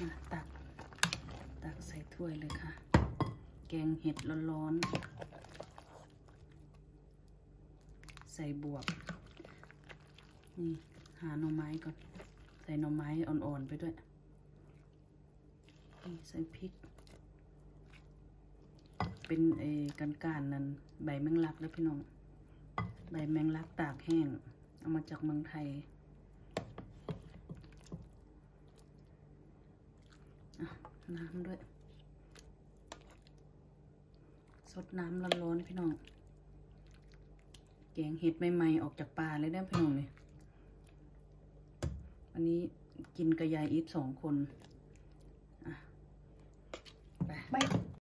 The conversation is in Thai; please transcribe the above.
ตัก ตักใส่ถ้วยเลยค่ะ แกงเห็ดร้อนๆ ใส่บวบ นี่ หาหน่อไม้ก่อน ใส่หน่อไม้อ่อนๆไปด้วย นี่ใส่พริก เป็นเอกันกานๆนั่นใบแมงลักแล้วพี่น้อง ใบแมงลักตากแห้ง เอามาจากเมืองไทยอะ น้ำด้วย สดน้ำร้อนๆพี่น้อง แกงเห็ดใหม่ๆออกจากป่าเลยได้อพี่น้องเลย อันนี้กินกระยายอีทสองคน